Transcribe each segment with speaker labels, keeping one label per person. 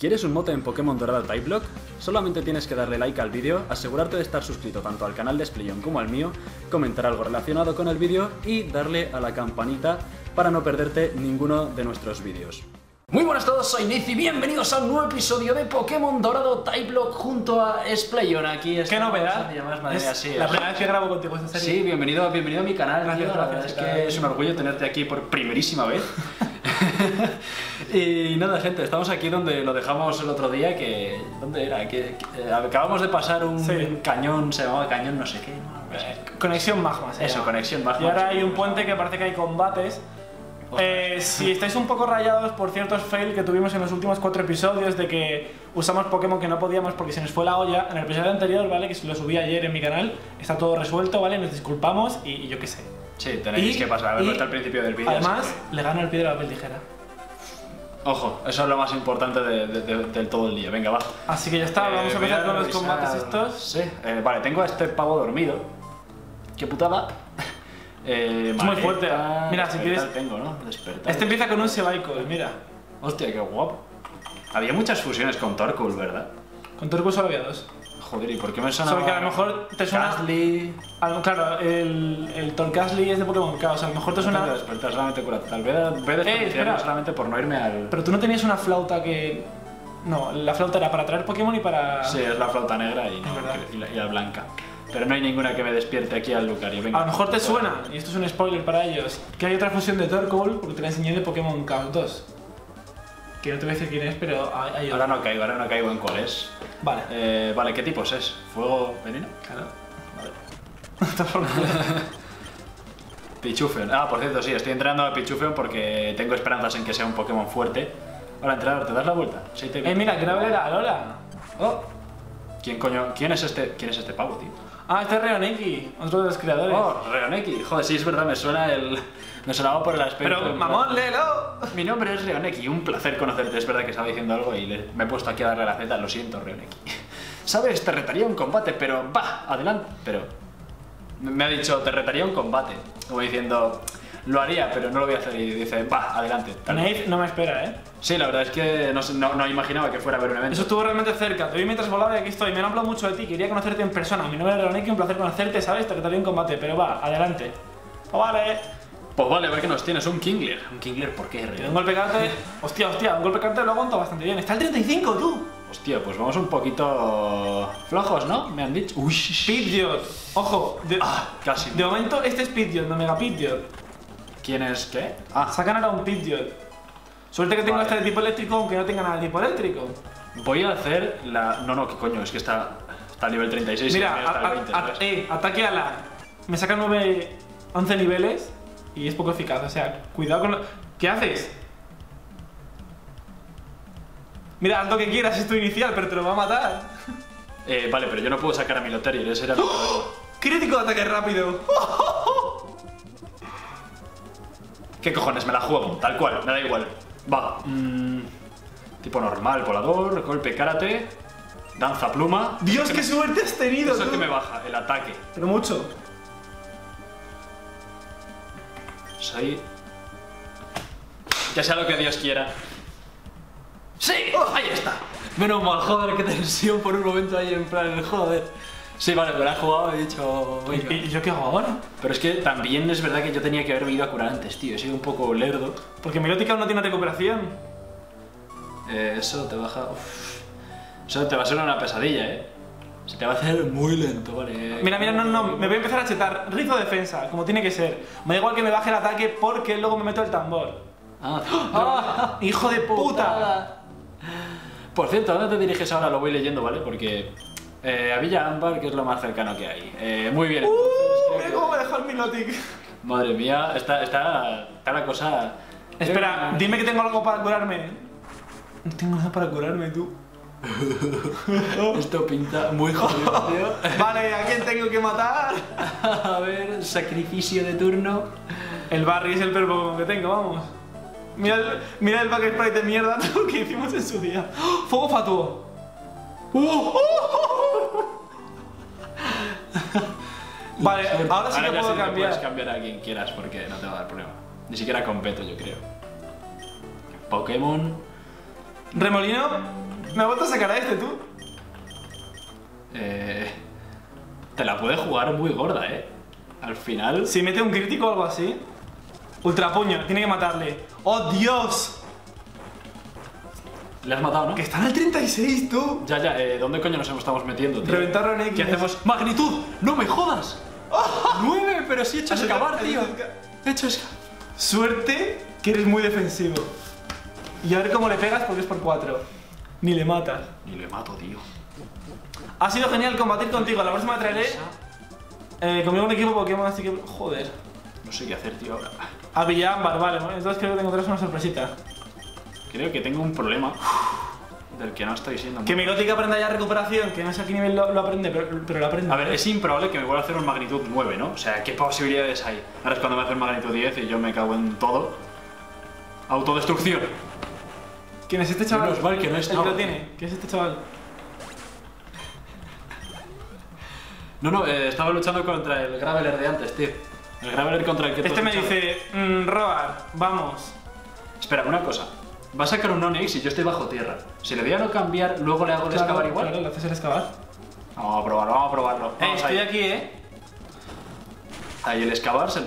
Speaker 1: ¿Quieres un mote en Pokémon Dorado Type Block? Solamente tienes que darle like al vídeo, asegurarte de estar suscrito tanto al canal de Splayon como al mío, comentar algo relacionado con el vídeo y darle a la campanita para no perderte ninguno de nuestros vídeos. Muy buenas a todos, soy Niz y bienvenidos a un nuevo episodio de Pokémon Dorado Type Block junto a Splayon. Aquí
Speaker 2: ¿Qué
Speaker 1: estamos,
Speaker 2: novedad?
Speaker 1: Más, madre
Speaker 2: Es la
Speaker 1: es-
Speaker 2: primera vez que grabo contigo esta serie.
Speaker 1: Sí, bienvenido, bienvenido a mi canal.
Speaker 2: Gracias,
Speaker 1: tío. La
Speaker 2: gracias,
Speaker 1: verdad es que
Speaker 2: gracias.
Speaker 1: es un orgullo tenerte aquí por primerísima vez. y nada, gente, estamos aquí donde lo dejamos el otro día, que... ¿Dónde era? Que, que, eh, acabamos de pasar un
Speaker 2: Sí.
Speaker 1: cañón, se llamaba cañón no sé qué. ¿no?
Speaker 2: Eh, Conexión Magma.
Speaker 1: Eso,
Speaker 2: llama.
Speaker 1: conexión Magma.
Speaker 2: Y ahora hay un puente que parece que hay combates. Eh, si estáis un poco rayados por ciertos fail que tuvimos en los últimos cuatro episodios de que usamos Pokémon que no podíamos porque se nos fue la olla, en el episodio anterior, ¿vale? Que lo subí ayer en mi canal, está todo resuelto, ¿vale? Nos disculpamos y, y yo qué sé.
Speaker 1: Sí, tenéis
Speaker 2: Y-
Speaker 1: que pasar a verlo
Speaker 2: y-
Speaker 1: el principio del vídeo.
Speaker 2: Además, le gano el piedra, papel, tijera.
Speaker 1: Ojo, eso es lo más importante de, de- de- del todo el día. Venga, va.
Speaker 2: Así que ya está, vamos
Speaker 1: Eh,
Speaker 2: a
Speaker 1: voy
Speaker 2: empezar con los combates estos.
Speaker 1: Sí, eh, vale, tengo a este pavo dormido. Qué putada. Eh,
Speaker 2: Es muy fuerte. Mira, si quieres-
Speaker 1: Tengo, ¿no? Despertar.
Speaker 2: Este empieza con un Sebaikos, mira.
Speaker 1: Hostia, qué guapo. Había muchas fusiones con Torkoal, ¿verdad?
Speaker 2: Con Turco solo había dos.
Speaker 1: Joder, ¿y por qué me suena?
Speaker 2: Solo que a lo mejor te suena-
Speaker 1: Gastly.
Speaker 2: Algo, claro, el, el Torcasli es de Pokémon Chaos, a lo mejor te
Speaker 1: Suena...
Speaker 2: suena...
Speaker 1: despertar solamente cura voy a
Speaker 2: espera.
Speaker 1: desperdiciarlo solamente por no irme al...
Speaker 2: Pero tú no tenías una flauta que... No, la flauta era para atraer Pokémon y para...
Speaker 1: Sí, es la flauta negra y, no, y, la, y la blanca. Pero no hay ninguna que me despierte aquí al Lucario. Venga.
Speaker 2: A lo mejor te suena, y esto es un spoiler para ellos, que hay otra fusión de Torkoal, porque te la enseñé de Pokémon Chaos 2. Que no te voy a decir quién es, pero hay,
Speaker 1: Ahora no caigo, ahora no caigo en cuál es.
Speaker 2: Vale.
Speaker 1: Eh, vale, ¿qué tipos es? ¿Fuego veneno?
Speaker 2: Claro.
Speaker 1: Vale.
Speaker 2: Está por culo.
Speaker 1: Pichufeon. Ah, por cierto, sí, estoy entrenando a Pichufeon porque tengo esperanzas en que sea un Pokémon fuerte. Hola, entrenador, ¿te das la vuelta? Sí, te
Speaker 2: eh, mira, Gravel era Alola. Oh.
Speaker 1: ¿Quién coño? ¿Quién es este? ¿Quién es este pavo, tío?
Speaker 2: Ah, este es Reoneki, otro de los creadores.
Speaker 1: Oh, Reoneki. Joder, sí, es verdad, me suena el. Me sonaba por el aspecto.
Speaker 2: pero, mamón, léelo.
Speaker 1: Mi nombre es Reoneki, un placer conocerte. Es verdad que estaba diciendo algo y le- me he puesto aquí a darle la Z. Lo siento, Reoneki. Sabes, te retaría un combate, pero va, adelante. Pero. Me ha dicho, te retaría un combate. Como diciendo, lo haría, pero no lo voy a hacer. Y dice, va, adelante. tal.
Speaker 2: Nate no me espera, ¿eh?
Speaker 1: Sí, la verdad es que no, sé- no, no imaginaba que fuera a haber un evento.
Speaker 2: Eso estuvo realmente cerca. Te vi mientras volaba y aquí estoy. Me han hablado mucho de ti. Quería conocerte en persona. Mi nombre es Reoneki, un placer conocerte, ¿sabes? Te retaría en combate, pero va, adelante. Oh, vale.
Speaker 1: Pues vale, a ver qué nos tienes. Un Kingler. Un Kingler, ¿por qué,
Speaker 2: de un golpe carte. Hostia, hostia, un golpe carte lo aguanto bastante bien. Está el 35, tú.
Speaker 1: Hostia, pues vamos un poquito flojos, ¿no? Me han dicho. Uy,
Speaker 2: Pidgeot. Ojo, de,
Speaker 1: Ah, casi.
Speaker 2: de momento este es Pidgeot, no Mega Pidgeot.
Speaker 1: ¿Quién es qué? Ah,
Speaker 2: Sacan ahora un Pidgeot. Suerte que tengo
Speaker 1: Vale.
Speaker 2: este de tipo eléctrico, aunque no tenga nada de tipo eléctrico.
Speaker 1: voy a hacer la. No, no, ¿qué coño? Es que está. Está al nivel 36 y
Speaker 2: Mira,
Speaker 1: el mío está
Speaker 2: a-
Speaker 1: al 20,
Speaker 2: a- a-
Speaker 1: ¿sabes?
Speaker 2: eh, ataque a la. Me saca 9, 11 niveles y es poco eficaz. O sea, cuidado con lo. ¿Qué haces? Mira, haz lo que quieras, es tu inicial, pero te lo va a matar.
Speaker 1: Eh, vale, pero yo no puedo sacar a mi Loterier, ese era mi
Speaker 2: Crítico de ataque rápido.
Speaker 1: ¿Qué cojones? Me la juego, tal cual, me da igual. Va. mm, tipo normal, volador, golpe karate, danza pluma.
Speaker 2: Dios, qué suerte has tenido.
Speaker 1: Eso
Speaker 2: tú.
Speaker 1: que me baja, el ataque.
Speaker 2: Pero mucho.
Speaker 1: Soy. Ya sea lo que Dios quiera. ¡Sí! ¡Ahí está! Menos mal, joder, qué tensión por un momento ahí en plan, joder. Sí, vale, me la he jugado y he dicho.
Speaker 2: ¿Y yo qué hago ahora?
Speaker 1: Pero es que también es verdad que yo tenía que haberme ido a curar antes, tío. He sido un poco lerdo.
Speaker 2: Porque Milotica no tiene recuperación.
Speaker 1: Eh, eso te baja. uf. Eso te va a ser una pesadilla, eh. Se te va a hacer muy lento, vale.
Speaker 2: Mira, mira, no, no, me voy a empezar a chetar. Rizo defensa, como tiene que ser. Me da igual que me baje el ataque porque luego me meto el tambor.
Speaker 1: Ah, ah,
Speaker 2: ¡Hijo de puta!
Speaker 1: Por cierto, ¿a dónde te diriges ahora? Lo voy leyendo, ¿vale? Porque. Eh, a Villa Ámbar, que es lo más cercano que hay. Eh, muy bien. entonces,
Speaker 2: ¡Uh! Mira
Speaker 1: que-
Speaker 2: cómo me dejó el Milotic.
Speaker 1: Madre mía, está, está, está la cosa.
Speaker 2: Espera, dime que tengo algo para curarme. No tengo nada para curarme, tú.
Speaker 1: Esto pinta muy jodido, tío.
Speaker 2: Vale, ¿a quién tengo que matar?
Speaker 1: A ver, sacrificio de turno.
Speaker 2: El Barry es el Pokémon que tengo, vamos. Mira el, mira el back sprite de mierda que hicimos en su día. ¡Oh! ¡Fuego fatuo! Vale, ahora sí que
Speaker 1: ya
Speaker 2: puedo
Speaker 1: que
Speaker 2: cambiar.
Speaker 1: puedes cambiar a quien quieras porque no te va a dar problema. Ni siquiera competo, yo creo. Pokémon.
Speaker 2: Remolino, Me ha vuelto a sacar a este, tú.
Speaker 1: Eh, te la puede jugar muy gorda, ¿eh? Al final...
Speaker 2: Si mete un crítico o algo así. Ultra puño, tiene que matarle. ¡Oh, Dios!
Speaker 1: Le has matado, ¿no?
Speaker 2: Que están al 36, tú.
Speaker 1: Ya, ya, eh, ¿dónde coño nos estamos metiendo, tío?
Speaker 2: Reventarlo en X.
Speaker 1: ¿Qué hacemos? ¡Magnitud! ¡No me jodas! ¡Nueve! Pero si he hecho excavar, tío. He hecho excavar.
Speaker 2: Suerte que eres muy defensivo. Y a ver cómo le pegas porque es por 4. Ni le matas.
Speaker 1: Ni le mato, tío.
Speaker 2: Ha sido genial combatir contigo. La próxima traeré eh, conmigo un equipo Pokémon, así que. Joder.
Speaker 1: No sé qué hacer, tío, ahora.
Speaker 2: A Villambar, vale. Entonces creo que te encontrarás una sorpresita.
Speaker 1: Creo que tengo un problema del que no estoy siendo
Speaker 2: Que mi Gótica aprenda ya recuperación, que no sé a qué nivel lo, lo aprende, pero, pero lo aprende.
Speaker 1: A ver, es improbable que me vuelva a hacer un magnitud 9, ¿no? O sea, ¿qué posibilidades hay? Ahora es cuando me hace un magnitud 10 y yo me cago en todo. Autodestrucción.
Speaker 2: ¿Quién es este chaval?
Speaker 1: Menos mal que no
Speaker 2: que lo tiene. ¿Quién es este chaval?
Speaker 1: No, no, eh, estaba luchando contra el Graveler de antes, tío. El Graveler contra el que
Speaker 2: Este me
Speaker 1: luchado.
Speaker 2: dice, mm, Roar, vamos.
Speaker 1: Espera, una cosa. Va a sacar un Onix y yo estoy bajo tierra. Si le voy a no cambiar, luego le hago el excavar igual.
Speaker 2: Claro, le haces el excavar.
Speaker 1: Vamos a probarlo, vamos a probarlo.
Speaker 2: Eh, estoy
Speaker 1: ahí.
Speaker 2: aquí, eh.
Speaker 1: Ahí el excavar se...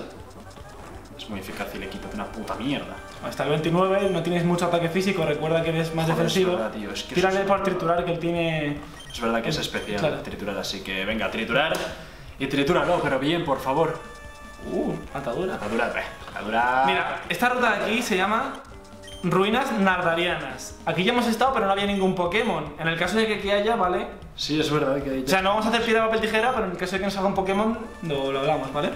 Speaker 1: es muy eficaz y le quito una puta mierda.
Speaker 2: Hasta el 29, no tienes mucho ataque físico, recuerda que eres más
Speaker 1: Joder,
Speaker 2: defensivo.
Speaker 1: es verdad, tío, es que
Speaker 2: Tírale
Speaker 1: es
Speaker 2: por
Speaker 1: verdad.
Speaker 2: triturar, que él tiene.
Speaker 1: Es verdad que es especial
Speaker 2: Claro.
Speaker 1: triturar, así que venga, triturar. Y tritúralo, pero bien, por favor.
Speaker 2: Uh, atadura.
Speaker 1: Atadura, eh, atadura.
Speaker 2: Mira, esta ruta de aquí se llama Ruinas Nardarianas. Aquí ya hemos estado, pero no había ningún Pokémon. En el caso de que aquí haya, ¿vale?
Speaker 1: Sí, es verdad que
Speaker 2: O sea, no vamos a hacer piedra, papel, tijera, pero en el caso de que nos salga un Pokémon, lo, lo hablamos, ¿vale?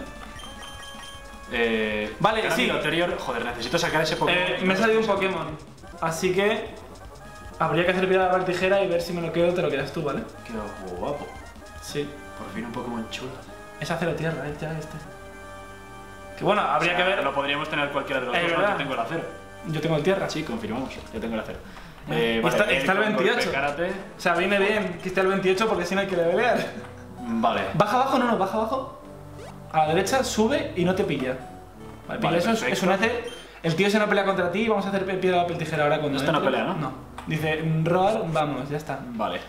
Speaker 1: Eh,
Speaker 2: Vale, sí.
Speaker 1: mi anterior. Joder, necesito sacar ese Pokémon.
Speaker 2: Eh, me ha salido un Pokémon. Así que. Habría que hacer piedra, papel, tijera y ver si me lo quedo o te lo quedas tú, ¿vale?
Speaker 1: Qué guapo.
Speaker 2: Sí.
Speaker 1: Por fin un Pokémon chulo.
Speaker 2: Es acero tierra, eh, ya este. Que bueno, habría
Speaker 1: O sea,
Speaker 2: que ver.
Speaker 1: Lo podríamos tener cualquiera de los
Speaker 2: Es
Speaker 1: dos,
Speaker 2: verdad.
Speaker 1: yo tengo el acero.
Speaker 2: Yo tengo el tierra.
Speaker 1: Sí, confirmamos, yo tengo el acero.
Speaker 2: Vale.
Speaker 1: Eh,
Speaker 2: Y está- está el
Speaker 1: con golpe
Speaker 2: 28.
Speaker 1: karate.
Speaker 2: O sea, viene bien que esté el 28 porque si no hay que levelear.
Speaker 1: Vale.
Speaker 2: Baja abajo, no, no, baja abajo. A la derecha, sube y no te pilla. Vale,
Speaker 1: Vale,
Speaker 2: eso, es-
Speaker 1: perfecto.
Speaker 2: es un hacer. El tío se no pelea contra ti y vamos a hacer piedra, papel, tijera ahora cuando.
Speaker 1: Este no pelea, ¿no?
Speaker 2: No. Dice, mm, roar, vamos, ya está.
Speaker 1: Vale.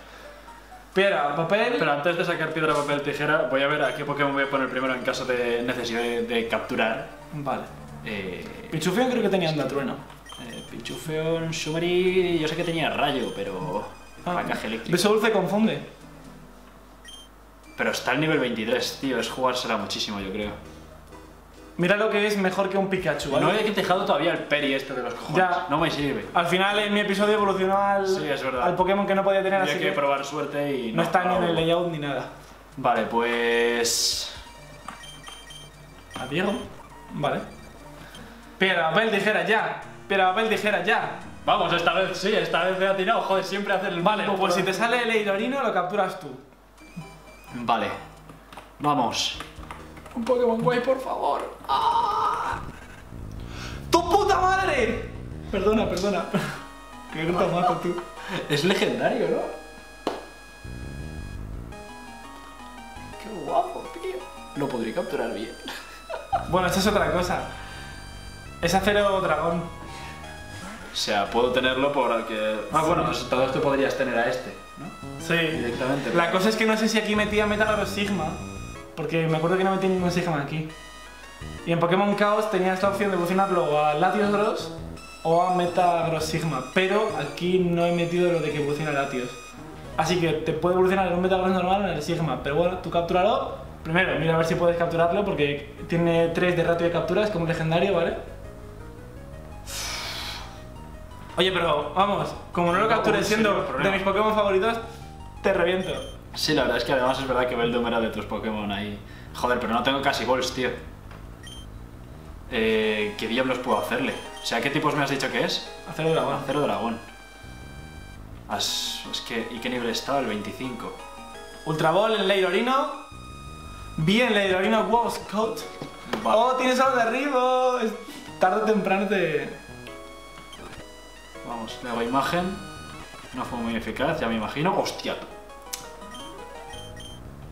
Speaker 2: Piedra, papel.
Speaker 1: Pero antes de sacar piedra, papel, tijera, voy a ver a qué Pokémon voy a poner primero en caso de necesidad de, de capturar.
Speaker 2: Vale.
Speaker 1: Eh,
Speaker 2: Pichufion creo que tenía anda trueno.
Speaker 1: eh, Pichufeon, Sumeri, yo sé que tenía rayo, pero.
Speaker 2: Ah, dulce confunde.
Speaker 1: Pero está al nivel 23, tío, es jugársela muchísimo, yo creo.
Speaker 2: Mira lo que es mejor que un Pikachu, ¿vale?
Speaker 1: No he dejado todavía el Peri este de los cojones.
Speaker 2: Ya.
Speaker 1: No me sirve.
Speaker 2: Al final en mi episodio evolucionó al,
Speaker 1: Sí, es verdad.
Speaker 2: al Pokémon que no podía tener,
Speaker 1: Había
Speaker 2: así
Speaker 1: que
Speaker 2: que
Speaker 1: probar suerte y.
Speaker 2: no está ni en el layout ni nada.
Speaker 1: Vale, pues.
Speaker 2: ¿A Diego? Vale. Piedra, papel, tijera, ya. Piedra, papel, tijera, ya.
Speaker 1: Vamos, esta vez sí, esta vez he atinado. Joder, siempre hacer el
Speaker 2: Vale, pues si te sale el Eidorino lo capturas tú.
Speaker 1: Vale. Vamos. Un Pokémon guay, por favor.
Speaker 2: ¡Tu puta madre! Perdona, perdona. Qué grito mato tú.
Speaker 1: Es legendario, ¿no? Qué guapo, tío. Lo podría capturar bien.
Speaker 2: Bueno, esta es otra cosa. Es acero dragón.
Speaker 1: O sea, puedo tenerlo por que. Ah, bueno, pues todo esto podrías tener a este, ¿no?
Speaker 2: Sí.
Speaker 1: Directamente.
Speaker 2: La cosa es que no sé si aquí metía Metagross Sigma. Porque me acuerdo que no metí ningún Sigma aquí. Y en Pokémon Chaos tenías la opción de evolucionarlo a Latios Gross o a Metagross Sigma. Pero aquí no he metido lo de que evoluciona Latios. Así que te puede evolucionar en un Metagross normal o en el Sigma. Pero bueno, tú captúralo. Primero, mira a ver si puedes capturarlo porque tiene 3 de ratio de capturas como legendario, ¿vale? Oye, pero vamos, como no lo
Speaker 1: sí,
Speaker 2: siendo de mis Pokémon favoritos, te reviento.
Speaker 1: Sí, la verdad es que además es verdad que Beldum era de tus Pokémon ahí. Joder, pero no tengo casi balls, tío. Eh, ¿Qué diablos puedo hacerle? O sea, ¿qué tipos me has dicho que es?
Speaker 2: Acero dragón.
Speaker 1: Acero dragón. As- es que, ¿y qué nivel estaba? El 25.
Speaker 2: Ultra Ball en Leirorino. Bien, Leirorino Wow Scout.
Speaker 1: Vale.
Speaker 2: Oh, tienes algo de arriba. Tarde o temprano te.
Speaker 1: Vamos, le hago imagen. No fue muy eficaz, ya me imagino. ¡Hostia!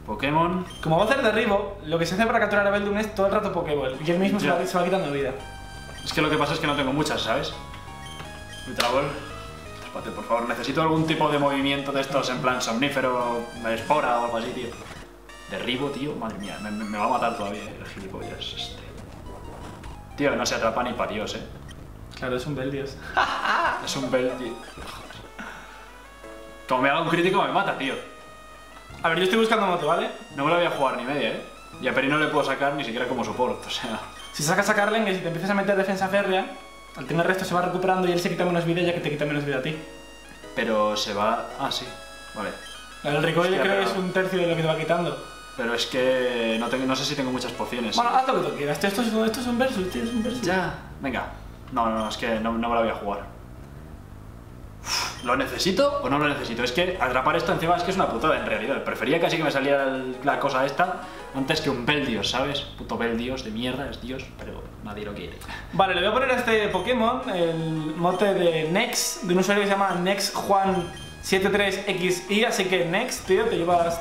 Speaker 1: Pokémon.
Speaker 2: Como va a hacer derribo, lo que se hace para capturar a Beldum es todo el rato Pokéball. Y él mismo se va, se va quitando vida.
Speaker 1: Es que lo que pasa es que no tengo muchas, ¿sabes? Ultra Ball. Pate, por favor, necesito algún tipo de movimiento de estos en plan somnífero, espora o algo así, tío. Derribo, tío, madre mía, me, me- me va a matar todavía eh, el gilipollas este. Tío, no se atrapa ni para Dios, eh.
Speaker 2: Claro, es un Beldios.
Speaker 1: Es un bel, tío. Como me haga un crítico me mata, tío.
Speaker 2: A ver, yo estoy buscando mote, ¿vale?
Speaker 1: No me lo voy a jugar ni media, eh. Y a Peri no le puedo sacar ni siquiera como support, o sea...
Speaker 2: Si sacas a Carlengue y te empiezas a meter defensa férrea, al tener resto se va recuperando y él se quita menos vida ya que te quita menos vida a ti.
Speaker 1: Pero se va... Ah, sí. Vale.
Speaker 2: El recoil creo que es un tercio de lo que te va quitando.
Speaker 1: Pero es que no, tengo, no sé si tengo muchas pociones.
Speaker 2: Bueno, haz lo que tú quieras. Esto es, esto es un versus, tío, es un versus.
Speaker 1: Ya. Venga. No, no, no, es que no, no me la voy a jugar. ¿Lo necesito o no lo necesito? Es que atrapar esto encima es que es una putada en realidad. Prefería casi que me saliera la cosa esta antes que un Beldios, ¿sabes? Puto Beldios de mierda, es Dios, pero nadie lo quiere.
Speaker 2: Vale, le voy a poner a este Pokémon el mote de Nex, de un usuario que se llama NexJuan73XI, así que Nex, tío, te llevas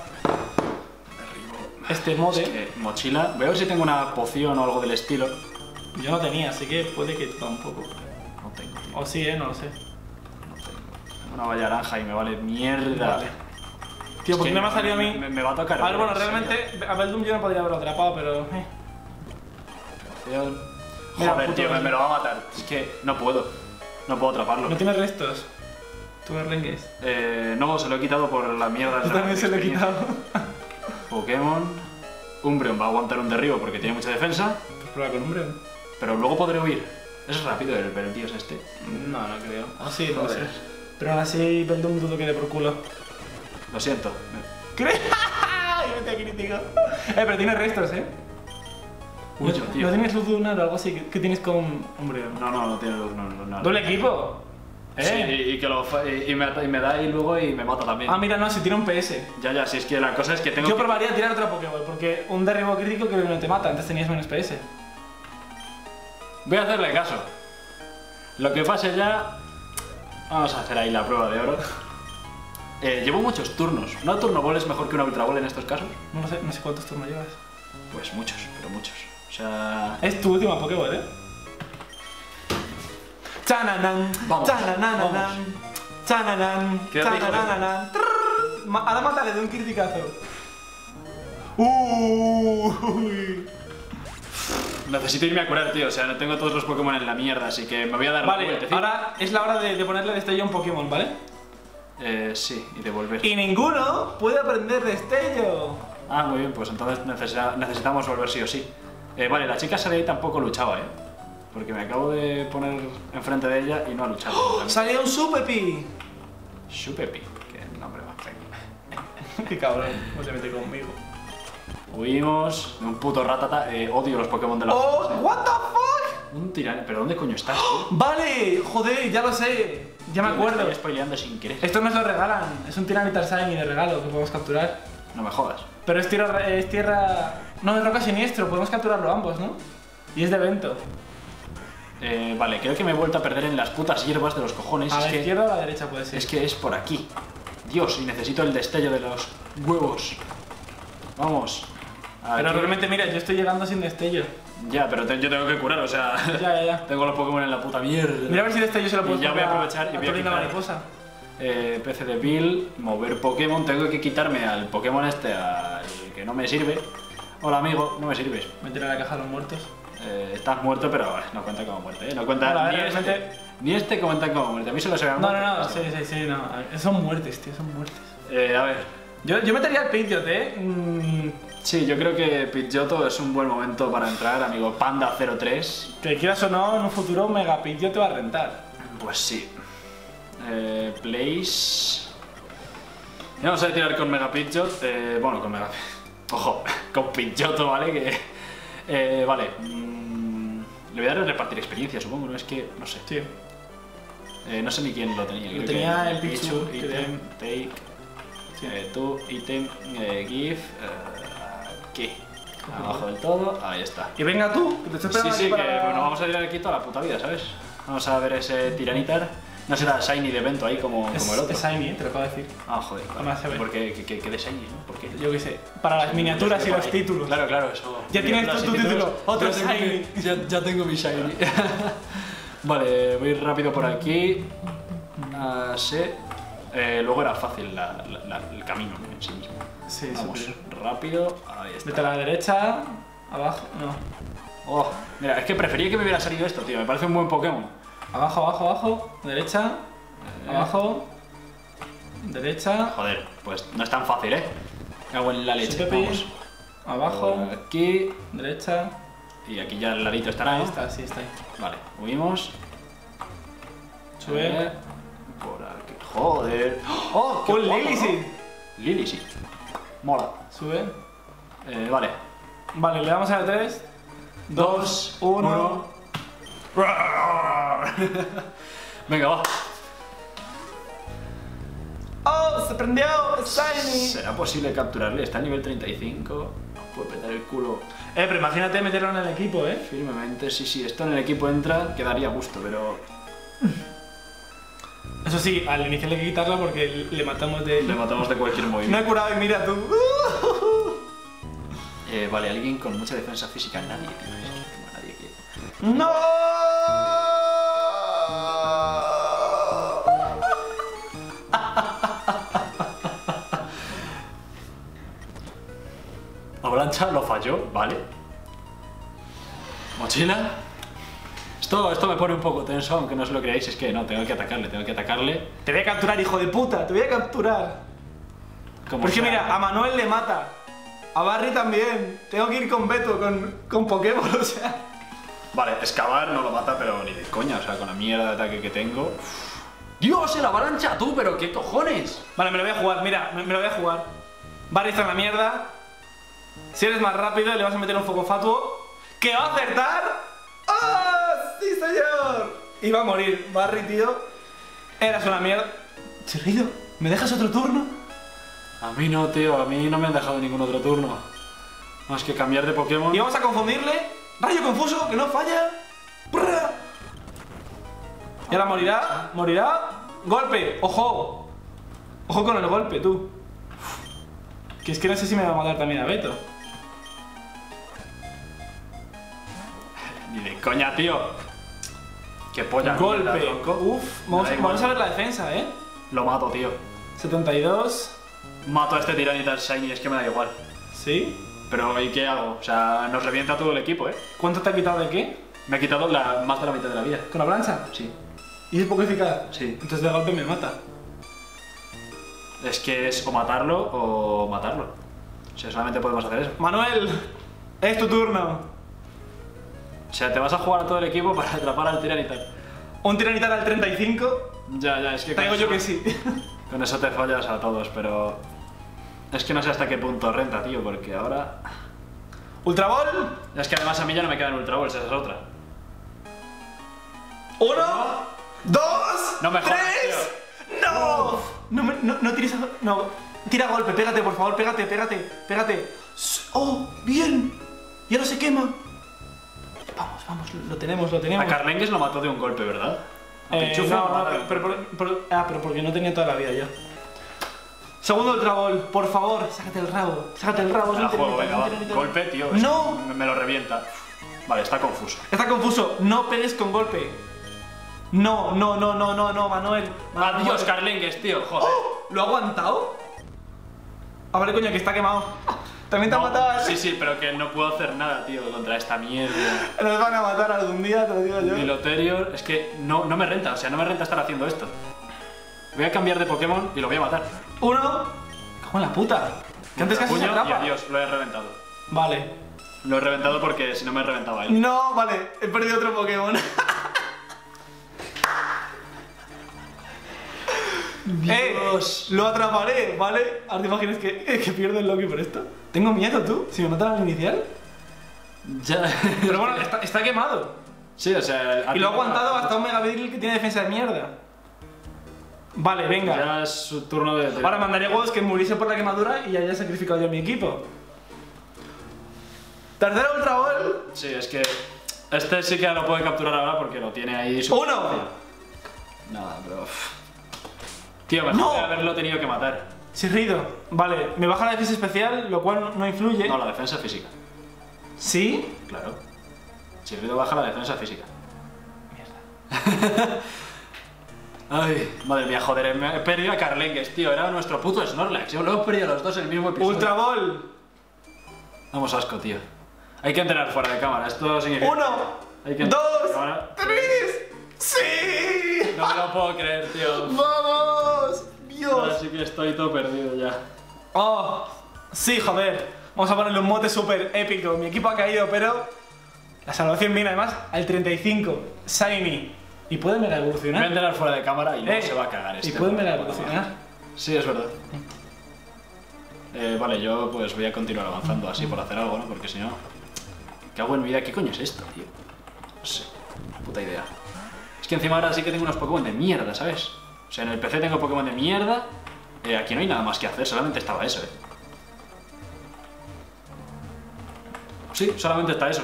Speaker 2: este mote.
Speaker 1: Es que mochila. Ver si tengo una poción o algo del estilo.
Speaker 2: Yo no tenía, así que puede que te un poco.
Speaker 1: No tengo.
Speaker 2: O sí, eh, no lo sé.
Speaker 1: Una valla naranja y me vale mierda.
Speaker 2: Vale. Tío,
Speaker 1: Es
Speaker 2: ¿por qué
Speaker 1: que
Speaker 2: no me ha salido a mí?
Speaker 1: Me, me va a tocar.
Speaker 2: A ver, bueno, realmente a Beldum yo no podría haberlo atrapado, pero... eh. Mira,
Speaker 1: Joder, tío, me, me lo va a matar. Es que no puedo. No puedo atraparlo.
Speaker 2: No tienes restos. Tú Erlengues.
Speaker 1: Eh, no, se lo he quitado por la mierda
Speaker 2: Yo también se lo he quitado.
Speaker 1: Pokémon. Umbreon va a aguantar un derribo porque tiene mucha defensa,
Speaker 2: Pues prueba con Umbreon.
Speaker 1: pero luego podré huir. Es rápido el, el dios este.
Speaker 2: No, no creo. O sí, no sé. Pero aún así, Beldum dudo que dé por culo.
Speaker 1: Lo siento.
Speaker 2: ¿Crees? Yo te crítico. Eh, pero tienes restos, ¿eh?
Speaker 1: Mucho,
Speaker 2: ¿No,
Speaker 1: tío.
Speaker 2: ¿No tienes luz lunar o algo así? ¿Qué, qué tienes con Umbreon?
Speaker 1: No, no, no tiene luz, no.
Speaker 2: ¿Doble equipo?
Speaker 1: Sí,
Speaker 2: ¿Eh?
Speaker 1: y, y que lo y, y me, y da ahí luego y me mata también.
Speaker 2: Ah, mira, no, si tiene un PS.
Speaker 1: Ya, ya, si es que la cosa es que tengo
Speaker 2: Yo
Speaker 1: que-
Speaker 2: probaría tirar otra Pokéball, porque un derribo crítico creo que no te mata, antes tenías menos PS.
Speaker 1: Voy a hacerle caso. Lo que pase ya... Vamos a hacer ahí la prueba de oro. Eh, llevo muchos turnos. ¿Una turno ball es mejor que una ultra ball en estos casos?
Speaker 2: No sé, no sé cuántos turnos llevas.
Speaker 1: Pues muchos, pero muchos. O sea...
Speaker 2: Es tu última Pokéball, ¿eh? Chananan,
Speaker 1: Vamos,
Speaker 2: chanananan,
Speaker 1: vamos.
Speaker 2: chananan. Ma- Ahora mátale de un criticazo. Uy.
Speaker 1: Necesito irme a curar, tío. O sea, no tengo todos los Pokémon en la mierda, así que me voy a dar
Speaker 2: Vale, ahora es la hora de, de ponerle destello a un Pokémon, ¿vale?
Speaker 1: Eh, sí, y devolver.
Speaker 2: Y ninguno puede aprender destello.
Speaker 1: Ah, muy bien, pues entonces necesita- necesitamos volver sí o sí. Eh, vale, la chica ahí tampoco luchaba, ¿eh? Porque me acabo de poner enfrente de ella y no ha luchado.
Speaker 2: ¡Oh! ¡Salió un Supepi!
Speaker 1: Shupepi, que nombre más feo.
Speaker 2: Qué cabrón, no se mete conmigo.
Speaker 1: Huimos un puto ratata. Eh, odio los Pokémon de la.
Speaker 2: ¡Oh! ¿What the fuck?
Speaker 1: Un tirán. ¿Pero dónde coño estás, tío?
Speaker 2: Vale, joder, ya lo sé. Ya me acuerdo.
Speaker 1: estoy spoileando sin querer.
Speaker 2: Esto nos lo regalan. Es un Tiranitar Shiny de regalo que podemos capturar.
Speaker 1: No me jodas.
Speaker 2: Pero es tierra. Es tierra... No, es roca siniestro. Podemos capturarlo ambos, ¿no? Y es de evento.
Speaker 1: Eh, vale, creo que me he vuelto a perder en las putas hierbas de los cojones.
Speaker 2: A
Speaker 1: es
Speaker 2: la
Speaker 1: que...
Speaker 2: izquierda o a la derecha puede ser.
Speaker 1: Es que es por aquí. Dios, y necesito el destello de los huevos. Vamos.
Speaker 2: Pero realmente, mira, yo estoy llegando sin destello.
Speaker 1: Ya, pero te- yo tengo que curar, o sea.
Speaker 2: Ya, ya, ya.
Speaker 1: tengo los Pokémon en la puta mierda.
Speaker 2: Mira a ver si destello se lo
Speaker 1: Y
Speaker 2: puedo
Speaker 1: ya voy a aprovechar y voy a quitar.
Speaker 2: mariposa.
Speaker 1: Eh, PC de Bill, mover Pokémon. Tengo que quitarme al Pokémon este, al que no me sirve. Hola amigo, no me sirves.
Speaker 2: Meter a la caja a los muertos.
Speaker 1: Eh, estás muerto, pero no cuenta como muerte, ¿eh? No cuenta
Speaker 2: Hola,
Speaker 1: ni, este, ni este cuenta como muerte. A mí solo se me ha
Speaker 2: No, no, no, sí, sí, sí, no. Son muertes, tío, son muertes.
Speaker 1: Eh, a ver,
Speaker 2: Yo, yo metería al Pidgeot, ¿eh? Mm,
Speaker 1: Sí, yo creo que Pidgeotto es un buen momento para entrar, amigo Panda03.
Speaker 2: que quieras o no, en un futuro Mega Pidgeot te va a rentar.
Speaker 1: Pues sí. Eh, place. Y vamos a tirar con Mega Pidgeot. eh, bueno, con Mega. Ojo, con Pidgeotto, ¿vale? Que, eh, vale. mm, le voy a dar a repartir experiencia, supongo, ¿no? Es que, no sé.
Speaker 2: Sí.
Speaker 1: Eh, no sé ni quién lo tenía. creo
Speaker 2: tenía el Pichu,
Speaker 1: item, take. eh, tú, item, eh, give. Aquí. Abajo del todo, ahí está.
Speaker 2: Y venga tú, que te estoy
Speaker 1: Sí,
Speaker 2: esperando
Speaker 1: sí,
Speaker 2: aquí
Speaker 1: que bueno, vamos a tirar aquí toda la puta vida, ¿sabes? Vamos a ver ese tiranitar. No será Shiny de evento ahí como,
Speaker 2: Es,
Speaker 1: como el otro.
Speaker 2: es Shiny, ¿eh? te lo acabo de decir.
Speaker 1: Ah, joder, claro.
Speaker 2: Además se ve.
Speaker 1: ¿Por qué? ¿Qué, qué, qué de Shiny, no?
Speaker 2: Yo qué sé, para las miniaturas y los
Speaker 1: ahí.
Speaker 2: títulos.
Speaker 1: Claro, claro, eso.
Speaker 2: Ya tienes tú tu
Speaker 1: títulos.
Speaker 2: título, otro
Speaker 1: Ya
Speaker 2: Shiny.
Speaker 1: mi- Ya, ya tengo mi Shiny. vale, voy rápido por aquí. así, eh, luego era fácil la- la- la- el camino en sí mismo.
Speaker 2: Sí,
Speaker 1: Vamos,
Speaker 2: superior.
Speaker 1: rápido, ahí está.
Speaker 2: Vete a la derecha, abajo, no.
Speaker 1: Oh, mira, es que prefería que me hubiera salido esto, tío. Me parece un buen Pokémon.
Speaker 2: Abajo, abajo, abajo, derecha, abajo, derecha,
Speaker 1: Joder, pues no es tan fácil, ¿eh? Me cago en la leche. Vamos.
Speaker 2: abajo,
Speaker 1: aquí.
Speaker 2: derecha.
Speaker 1: Y aquí ya el ladito estará,
Speaker 2: Ahí
Speaker 1: ¿no?
Speaker 2: está, sí, está ahí.
Speaker 1: Vale, huimos.
Speaker 2: Sube.
Speaker 1: Joder. ¡Oh! qué
Speaker 2: ¡Un
Speaker 1: guapo,
Speaker 2: Lilisit!
Speaker 1: ¿no? Lilisit. Mola.
Speaker 2: Sube.
Speaker 1: Eh, vale.
Speaker 2: Vale, le damos a la 3, 2, 1.
Speaker 1: Venga, va.
Speaker 2: ¡Oh! ¡Se prendió! ¡Shiny!
Speaker 1: ¿Será posible capturarle? Está a nivel 35. Puede petar el culo
Speaker 2: Eh, pero imagínate meterlo en el equipo, ¿eh?
Speaker 1: firmemente. Sí, sí, esto en el equipo entra, quedaría a gusto, pero
Speaker 2: Eso sí, al inicial hay que quitarla porque le matamos de.
Speaker 1: le matamos de cualquier movimiento.
Speaker 2: he curado y mira tú.
Speaker 1: Eh, vale, alguien con mucha defensa física. Nadie, nadie que...
Speaker 2: ¡No!
Speaker 1: Avalancha lo falló, vale. Mochila. Esto, esto me pone un poco tenso, aunque no os lo creáis. Es que no, tengo que atacarle, tengo que atacarle.
Speaker 2: Te voy a capturar, hijo de puta, te voy a capturar.
Speaker 1: Como
Speaker 2: Porque
Speaker 1: sea.
Speaker 2: mira, a Manuel le mata. A Barry también. Tengo que ir con Beto, con, con Pokémon, o sea.
Speaker 1: Vale, excavar no lo mata, pero ni de coña. O sea, con la mierda de ataque que tengo. ¡Dios, el avalancha tú! ¿Pero qué cojones?
Speaker 2: Vale, me lo voy a jugar, mira, me, me lo voy a jugar. Barry está en la mierda. Si eres más rápido, le vas a meter un foco fatuo. ¡Que va a acertar! Va a morir. Barry, tío. Eras una mierda. Chirrido, ¿me dejas otro turno?
Speaker 1: A mí no, tío. A mí no me han dejado ningún otro turno. Más que cambiar de Pokémon.
Speaker 2: Y vamos a confundirle. Rayo confuso, que no falla. Brrr. Y ahora morirá, morirá. Golpe, ojo. Ojo con el golpe, tú. Que es que no sé si me va a matar también a Beto.
Speaker 1: Ni de coña, tío. Qué polla.
Speaker 2: Golpe. Uf, vamos, vamos a ver la defensa, ¿eh?
Speaker 1: Lo mato, tío.
Speaker 2: 72.
Speaker 1: Mato a este Tiranitar Shiny, es que me da igual.
Speaker 2: ¿Sí?
Speaker 1: Pero ¿y qué hago? O sea, nos revienta todo el equipo, ¿eh?
Speaker 2: ¿Cuánto te ha quitado de qué?
Speaker 1: Me ha quitado la, más de la mitad de la vida.
Speaker 2: ¿Con la plancha?
Speaker 1: Sí.
Speaker 2: ¿Y es poco eficaz?
Speaker 1: Sí.
Speaker 2: Entonces de golpe me mata.
Speaker 1: Es que es o matarlo o matarlo. O sea, solamente podemos hacer eso.
Speaker 2: Manuel, es tu turno.
Speaker 1: O sea, te vas a jugar a todo el equipo para atrapar al Tiranitar.
Speaker 2: Un tiranitar al 35.
Speaker 1: Ya, ya, es que...
Speaker 2: Te
Speaker 1: con
Speaker 2: digo yo que sí.
Speaker 1: Con eso te fallas a todos, pero... Es que no sé hasta qué punto renta, tío, porque ahora...
Speaker 2: Ultra Ball.
Speaker 1: Es que además a mí ya no me quedan Ultra Balls, esa es otra.
Speaker 2: Uno, dos,
Speaker 1: No me jodas,
Speaker 2: tres. ¡No! No, me- no, no tires. a- No. Tira golpe, pégate, por favor, pégate, pégate, pégate. ¡Oh! ¡Bien! Ya no se quema. Vamos, vamos, lo tenemos, lo tenemos.
Speaker 1: A Carlengues lo mató de un golpe, ¿verdad? A
Speaker 2: Eh, no, no, pero, pero, ah, pero porque no tenía toda la vida yo. Segundo Ultra Ball, por favor, sácate el rabo, sácate el rabo.
Speaker 1: Me la juego, venga, va. Golpe, tío.
Speaker 2: No.
Speaker 1: Me, me lo revienta. Vale, está confuso.
Speaker 2: Está confuso, no pegues con golpe. No, no, no, no, no, no, Manuel. Manuel.
Speaker 1: Adiós, Carlengues, tío, joder.
Speaker 2: ¡Oh! ¿Lo ha aguantado? Ah, vale, coño, que está quemado. También te
Speaker 1: No,
Speaker 2: han matado. ¿eh?
Speaker 1: Sí, sí, pero que no puedo hacer nada, tío, contra esta mierda.
Speaker 2: Nos van a matar algún día, te lo digo yo.
Speaker 1: Niloterior, es que no, no me renta, o sea, no me renta estar haciendo esto. Voy a cambiar de Pokémon y lo voy a matar.
Speaker 2: Uno. Cago en la puta. Que antes casi se
Speaker 1: Puño y
Speaker 2: atrapa.
Speaker 1: adiós, lo he reventado.
Speaker 2: Vale.
Speaker 1: Lo he reventado porque si no me reventaba él.
Speaker 2: No, vale, he perdido otro Pokémon.
Speaker 1: Dios.
Speaker 2: Eh, lo atraparé, ¿vale? Ahora te imaginas que, que pierdo el Loki por esto. Tengo miedo, tú, si me matan al inicial.
Speaker 1: Ya.
Speaker 2: Pero bueno, está, está quemado.
Speaker 1: Sí, o sea.
Speaker 2: Y lo ha aguantado hasta un Megavidril que tiene defensa de mierda. Vale, venga.
Speaker 1: Ya es su turno de.
Speaker 2: Ahora mandaría huevos que muriese por la quemadura y haya sacrificado yo a mi equipo. Tercero Ultra Ball.
Speaker 1: Sí, es que. Este sí que lo puede capturar ahora porque lo tiene ahí. su-
Speaker 2: Uno.
Speaker 1: Nada, pero. Tío, mejor
Speaker 2: No.
Speaker 1: de haberlo tenido que matar.
Speaker 2: Chirrido. Vale, me baja la defensa especial, lo cual no influye.
Speaker 1: No, la defensa física.
Speaker 2: ¿Sí?
Speaker 1: Claro. Chirrido baja la defensa física. Ay, madre mía, joder, me he perdido a Carlengues, tío. Era nuestro puto Snorlax. Yo lo hemos perdido los dos en el mismo episodio.
Speaker 2: Ultra Ball.
Speaker 1: Vamos, asco, tío. Hay que entrenar fuera de cámara. Esto significa.
Speaker 2: Uno,
Speaker 1: Hay que-
Speaker 2: dos, tres. ¡Sí!
Speaker 1: No me lo puedo creer, tío.
Speaker 2: ¡Vamos!
Speaker 1: Ahora
Speaker 2: ¡Dios!
Speaker 1: sí que estoy todo perdido ya.
Speaker 2: ¡Oh! Sí, joder. Vamos a ponerle un mote súper épico. Mi equipo ha caído, pero la salvación viene además al 35. Shiny. Y puede mega
Speaker 1: Voy a
Speaker 2: evolucionar.
Speaker 1: entrenar fuera de cámara y no
Speaker 2: Eh,
Speaker 1: se va a cagar este.
Speaker 2: Y puede mega evolucionar.
Speaker 1: Sí, es verdad. Eh, vale, yo pues voy a continuar avanzando así por hacer algo, ¿no? Porque si no... ¿Qué hago en mi vida? ¿Qué coño es esto, tío? No sé. Puta idea. Es que encima ahora sí que tengo unos Pokémon de mierda, ¿sabes? O sea, en el PC tengo Pokémon de mierda. eh, aquí no hay nada más que hacer, solamente estaba eso, ¿eh? Sí, solamente está eso.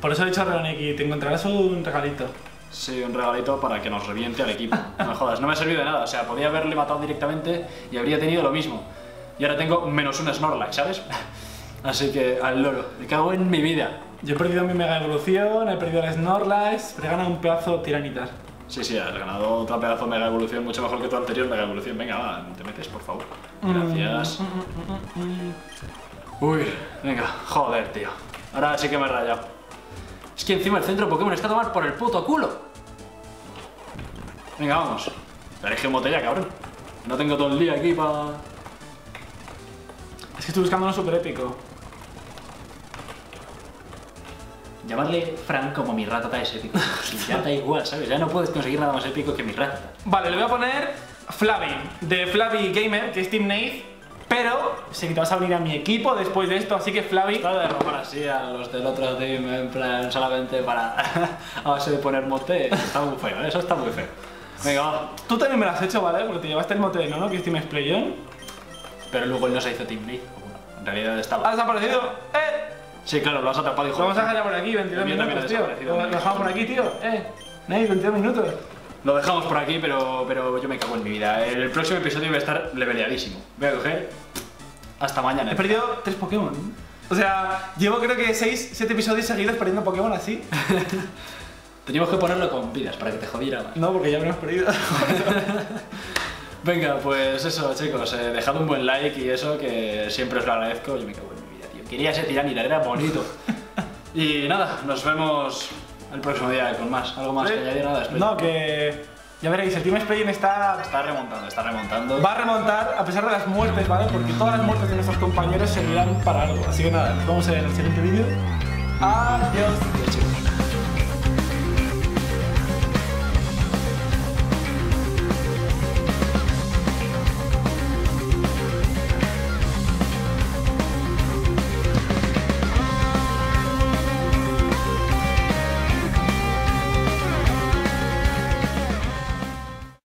Speaker 2: Por eso he dicho a Reoneki, te encontrarás un regalito.
Speaker 1: Sí, un regalito para que nos reviente al equipo. No me jodas, no me ha servido de nada. O sea, podía haberle matado directamente y habría tenido lo mismo. Y ahora tengo menos un Snorlax, ¿sabes? Así que al loro. Me cago en mi vida.
Speaker 2: Yo he perdido mi mega evolución, he perdido el Snorlax, pero he ganado un pedazo tiranitar.
Speaker 1: Sí, sí, has ganado otra pedazo mega evolución mucho mejor que tu anterior mega evolución. Venga, va, te metes, por favor. Gracias. Uy, venga, joder, tío. Ahora sí que me he rayado. Es que encima el centro Pokémon está a tomar por el puto culo. Venga, vamos. Elige un botella, cabrón. No tengo todo el día aquí para...
Speaker 2: Es que estoy buscando uno súper épico.
Speaker 1: Llamarle Frank como mi ratata es épico. Ya da igual, ¿sabes? Ya no puedes conseguir nada más épico que mi ratata.
Speaker 2: Vale, le voy a poner Flavi, de Flavi Gamer, que es Team Nate, pero sé que te vas a unir a mi equipo después de esto, así que Flavi...
Speaker 1: Está de robar así a los del otro team, en plan, solamente para... a base de poner mote. Está muy feo, ¿eh? eso está muy feo. Venga, va.
Speaker 2: Tú también me lo has hecho, ¿vale? Porque te llevaste el mote de Nono, que es Team Splayon.
Speaker 1: Pero luego él no se hizo Team bueno, En realidad
Speaker 2: ¿Ha
Speaker 1: estaba.
Speaker 2: desaparecido? ¡Eh!
Speaker 1: Sí, claro, lo has atrapado, hijo.
Speaker 2: Vamos a dejar ya por aquí, 22
Speaker 1: El mío también
Speaker 2: minutos, tío. Lo dejamos por aquí, tío. ¡Eh! Nate, 22 minutos.
Speaker 1: Lo dejamos por aquí, pero, pero yo me cago en mi vida. El próximo episodio voy a estar leveleadísimo. Voy a coger. Hasta mañana.
Speaker 2: He perdido 3 Pokémon. O sea, llevo creo que 6, 7 episodios seguidos perdiendo Pokémon así.
Speaker 1: Teníamos que ponerlo con vidas para que te jodiera más.
Speaker 2: No, porque ya hemos perdido.
Speaker 1: Venga, pues eso, chicos. eh, dejad un buen like y eso, que siempre os lo agradezco. Yo me cago en. Quería ese tiránida, era bonito. y nada, nos vemos el próximo día con más. ¿Algo más que añadir? Nada.
Speaker 2: No, que... Ya veréis, el Team Splayon está...
Speaker 1: Está remontando, está remontando.
Speaker 2: Va a remontar a pesar de las muertes, ¿vale? Porque todas las muertes de nuestros compañeros servirán para algo. Así que nada, nos vemos en el siguiente vídeo. Adiós.